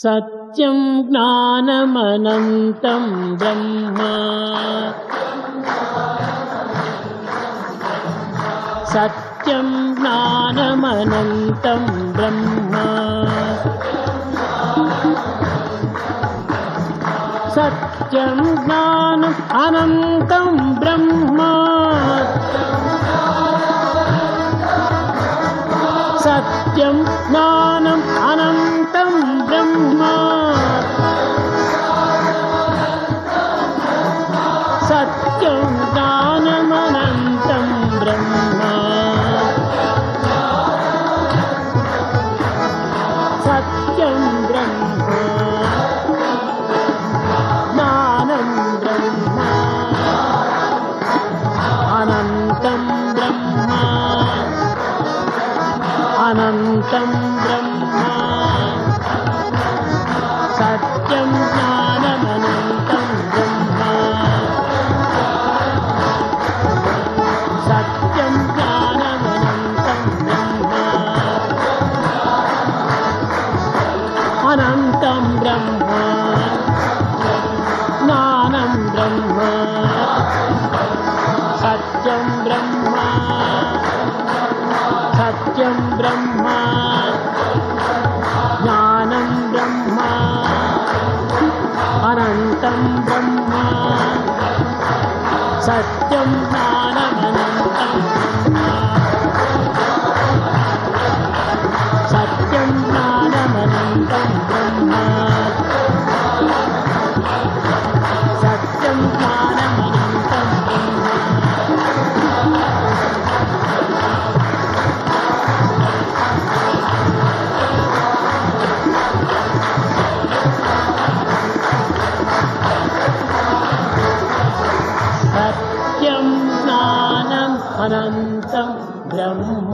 सत्यं ज्ञानमनन्तं ब्रह्म सत्यं ज्ञानमनन्तं ब्रह्म सत्यं ज्ञानम् अनन्तं ब्रह्म सत्यं ज्ञानम् సత్యం జ్ఞానమనంతం బ్రహ్మ సత్యం బ్రహ్మ జ్ఞానం బ్రహ్మ అనంతం బ్రహ్మ అనంతం బ్రహ్మ సత్యం ब्रह्म ज्ञानं ब्रह्म सत्यं ब्रह्म सत्यं ब्रह्म ज्ञानं ब्रह्म अनन्तं ब्रह्म सत्यं ज्ञानमनन्तं ब्रह्म सत्यं ज्ञानमनन्तं ्रह्म